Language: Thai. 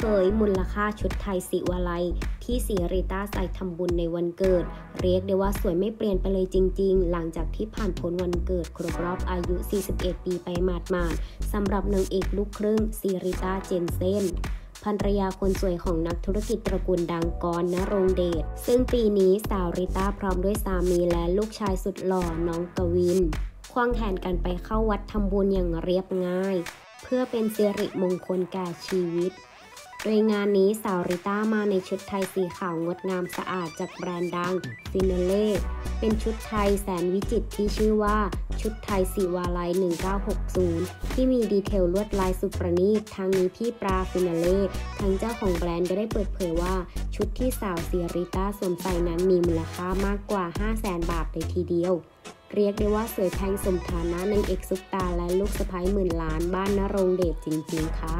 เผยมูลค่าชุดไทยสิวาลัย ที่สีริต้าใส่ทำบุญในวันเกิด เรียกได้ว่าสวยไม่เปลี่ยนไปเลยจริง ๆ หลังจากที่ผ่านพ้นวันเกิดครบรอบอายุ 41 ปีไปหมาดๆสำหรับนางเอกลูกครึ่งซีริต้าเจนเซนภรรยาคนสวยของนักธุรกิจตระกูลดังกรนรงเดช ซึ่งปีนี้สาวริต้าพร้อมด้วยสามีและลูกชายสุดหล่อน้องกวิน ควงแขนกันไปเข้าวัดทำบุญอย่างเรียบง่าย เพื่อเป็นสิริมงคลแก่ชีวิต โดยงานนี้สาวริต้ามาในชุดไทยสีขาวงดงามสะอาดจากแบรนด์ดังฟินาเล่เป็นชุดไทยแสนวิจิตรที่ชื่อว่าชุดไทยศิวาลัย 1960 ที่มี detail ลวดลายสุดประณีตทางนี้พี่ปราฟินาเล่ทั้งเจ้าของแบรนด์ก็ได้เปิดเผยว่า ชุดที่สาวศรีริต้าสวมใส่นั้นมีมูลค่ามากกว่า 500,000 บาทเลยทีเดียว เรียกได้ว่าสวยแพงสมฐานะนางเอกซุปตาและลูกสะใภ้หมื่นล้านบ้านนรงเดชจริง ๆ ค่ะ